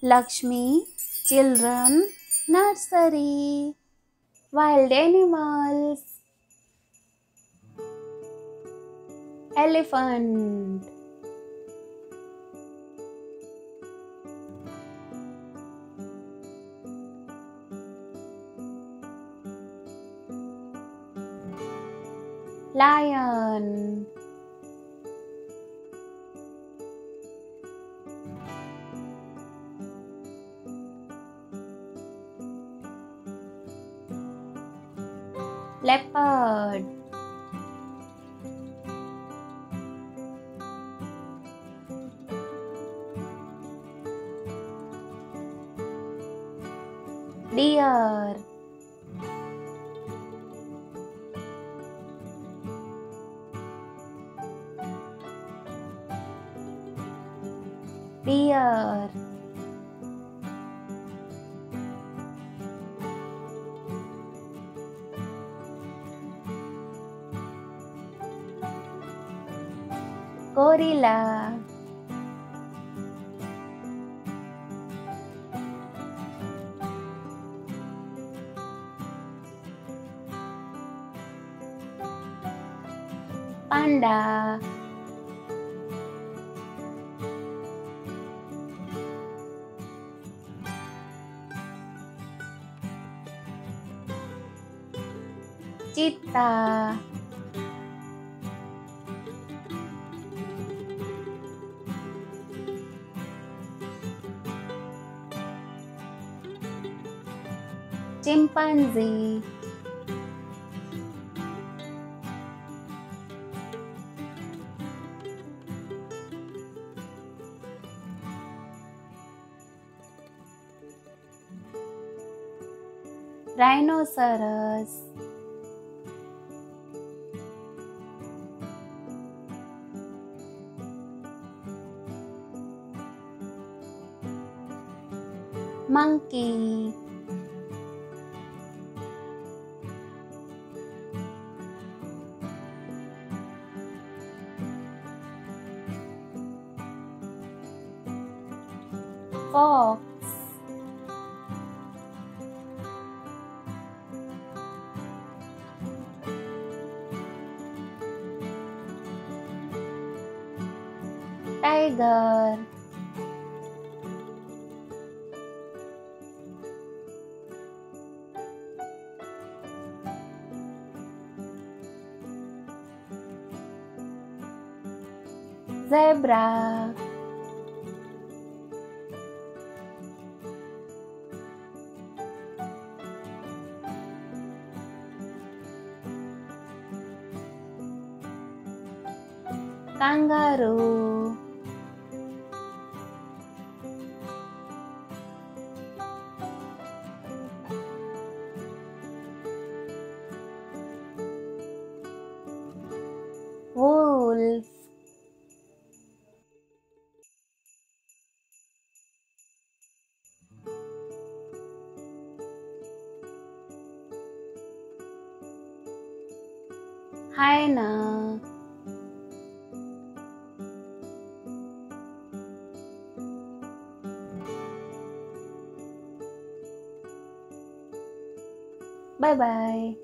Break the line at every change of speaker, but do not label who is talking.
Laxmi Children Nursery Wild Animals Elephant. Lion Leopard. Deer. Deer gorila. Panda. Cita. Chimpanzee. Rhinoceros. Monkey Fox. Tiger. Zebra 깡가루 wolf hyena Bye bye.